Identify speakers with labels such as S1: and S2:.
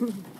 S1: Mm-hmm.